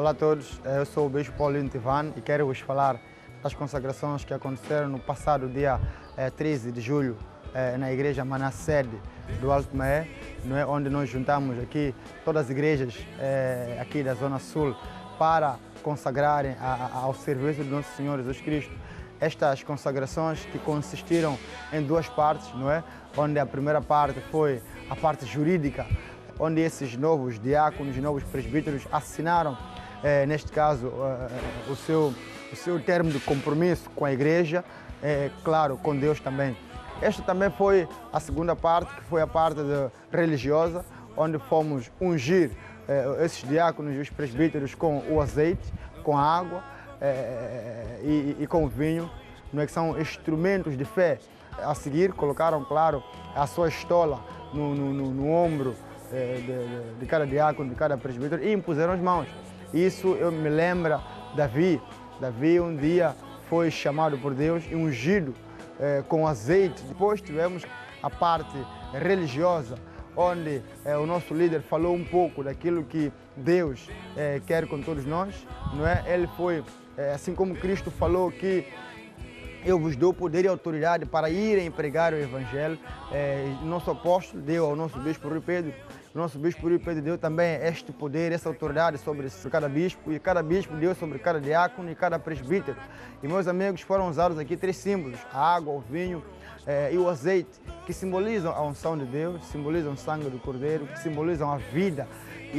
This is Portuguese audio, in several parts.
Olá a todos, eu sou o Bispo Paulinho Tivan e quero vos falar das consagrações que aconteceram no passado dia 13 de julho na igreja Manassede do Alto Maé, não é? onde nós juntamos aqui todas as igrejas aqui da Zona Sul para consagrarem ao serviço do nosso Senhor Jesus Cristo estas consagrações que consistiram em duas partes, não é? Onde a primeira parte foi a parte jurídica, onde esses novos diáconos novos presbíteros assinaram, eh, neste caso, eh, o, seu, o seu termo de compromisso com a igreja, eh, claro, com Deus também. Esta também foi a segunda parte, que foi a parte de, religiosa, onde fomos ungir esses diáconos e os presbíteros com o azeite, com a água, é, e, e, com vinho, não é que são instrumentos de fé. A seguir, colocaram, claro, a sua estola no, no, no, no ombro é, de, de, cada diácono, de cada presbítero e impuseram as mãos. Isso eu me lembra Davi. Davi um dia foi chamado por Deus e ungido é, com azeite. Depois tivemos a parte religiosa, onde é, o nosso líder falou um pouco daquilo que Deus é, quer com todos nós, não é? Ele foi, é, assim como Cristo falou que eu vos dou poder e autoridade para irem pregar o Evangelho. É, nosso apóstolo deu ao nosso bispo Rui Pedro. Nosso bispo Rui Pedro deu também este poder, essa autoridade sobre cada bispo, e cada bispo deu sobre cada diácono e cada presbítero. E meus amigos, foram usados aqui três símbolos: a água, o vinho é, e o azeite, que simbolizam a unção de Deus, simbolizam o sangue do Cordeiro, que simbolizam a vida. E, e,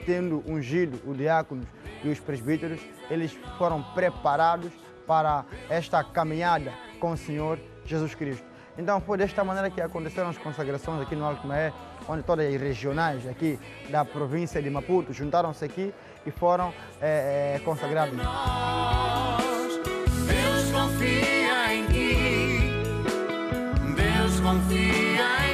e tendo ungido o diácono e os presbíteros, eles foram preparados para esta caminhada com o Senhor Jesus Cristo. Então foi desta maneira que aconteceram as consagrações aqui no Alto Maé, onde todas as regionais aqui da província de Maputo juntaram-se aqui e foram é, é, consagrados. Deus confia em ti, Deus confia.